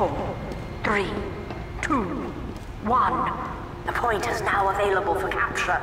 Four, three, two, one. The point is now available for capture.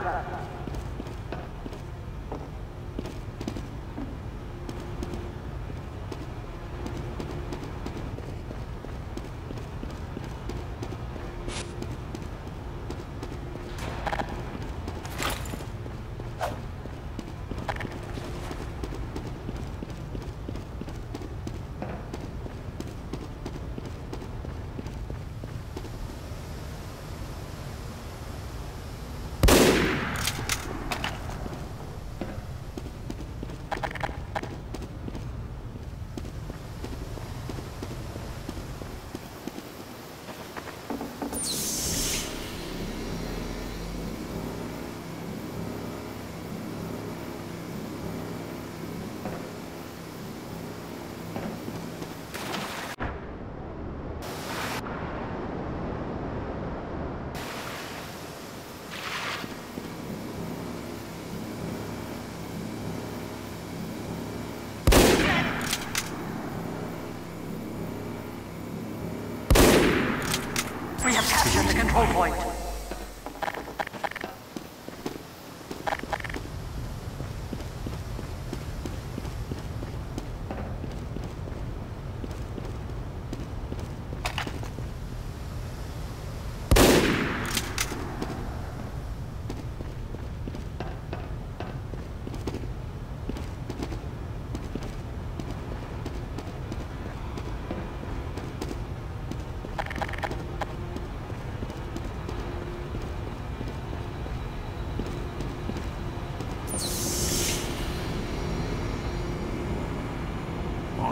We have captured the control point.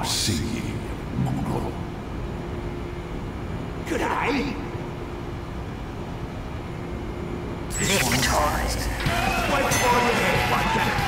See you, mongrel. G'day. Victorious. Wait for your head, like that.